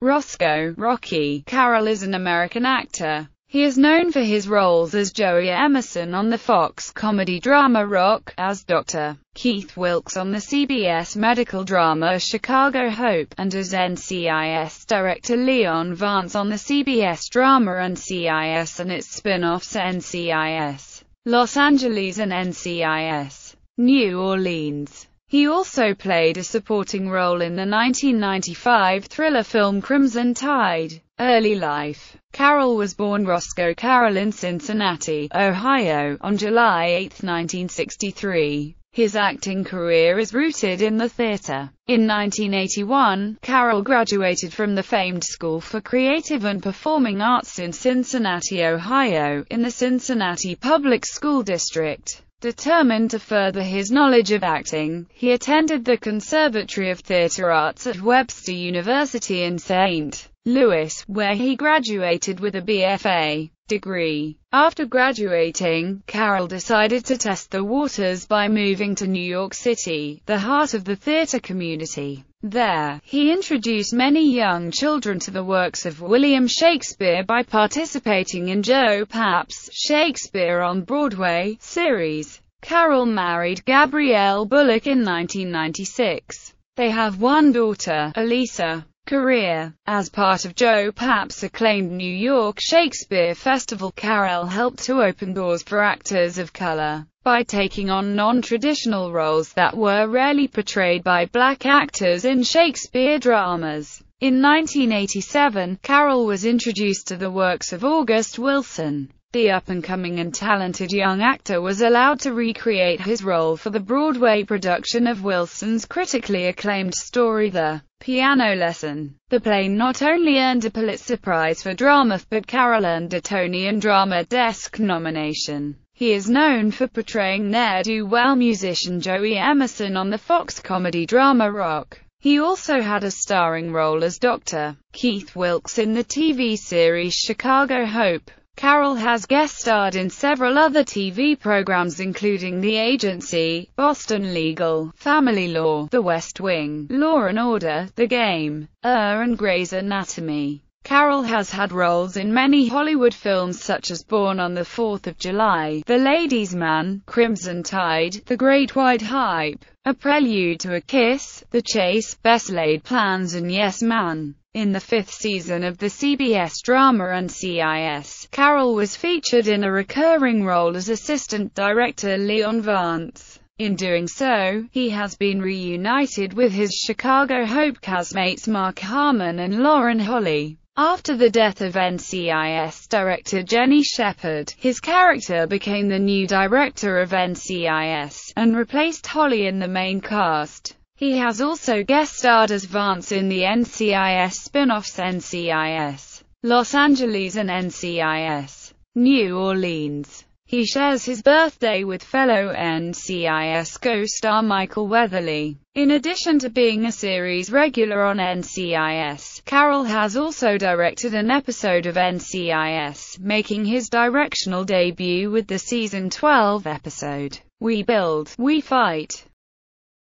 Roscoe Rocky Carroll is an American actor. He is known for his roles as Joey Emerson on the Fox comedy drama Roc, as Dr. Keith Wilkes on the CBS medical drama Chicago Hope, and as NCIS director Leon Vance on the CBS drama NCIS and its spin-offs NCIS Los Angeles and NCIS New Orleans. He also played a supporting role in the 1995 thriller film Crimson Tide. Early life Carroll was born Roscoe Carroll in Cincinnati, Ohio, on July 8, 1963. His acting career is rooted in the theater. In 1981, Carroll graduated from the famed School for Creative and Performing Arts in Cincinnati, Ohio, in the Cincinnati Public School District. Determined to further his knowledge of acting, he attended the Conservatory of Theatre Arts at Webster University in St. Louis, where he graduated with a BFA degree. After graduating, Carroll decided to test the waters by moving to New York City, the heart of the theater community. There, he introduced many young children to the works of William Shakespeare by participating in Joe Papp's Shakespeare on Broadway series. Carroll married Gabrielle Bullock in 1996. They have one daughter, Elisa career. As part of Joe Papp's acclaimed New York Shakespeare Festival Carroll helped to open doors for actors of color by taking on non-traditional roles that were rarely portrayed by black actors in Shakespeare dramas. In 1987, Carroll was introduced to the works of August Wilson. The up-and-coming and talented young actor was allowed to recreate his role for the Broadway production of Wilson's critically acclaimed story The Piano Lesson. The play not only earned a Pulitzer Prize for drama, but Carroll earned a Tony and Drama Desk nomination. He is known for portraying ne'er-do-well musician Joey Emerson on the Fox comedy drama Roc. He also had a starring role as Dr. Keith Wilkes in the TV series Chicago Hope. Carroll has guest-starred in several other TV programs including The Agency, Boston Legal, Family Law, The West Wing, Law and Order, The Game, ER and Grey's Anatomy. Carroll has had roles in many Hollywood films such as Born on the 4th of July, The Ladies' Man, Crimson Tide, The Great White Hype, A Prelude to a Kiss, The Chase, Best Laid Plans and Yes Man. In the fifth season of the CBS drama NCIS, Carroll was featured in a recurring role as assistant director Leon Vance. In doing so, he has been reunited with his Chicago Hope castmates Mark Harmon and Lauren Holly. After the death of NCIS director Jenny Shepherd, his character became the new director of NCIS, and replaced Holly in the main cast. He has also guest-starred as Vance in the NCIS spin-offs NCIS Los Angeles and NCIS New Orleans. He shares his birthday with fellow NCIS co-star Michael Weatherly. In addition to being a series regular on NCIS, Carroll has also directed an episode of NCIS, making his directional debut with the season 12 episode, We Build, We Fight.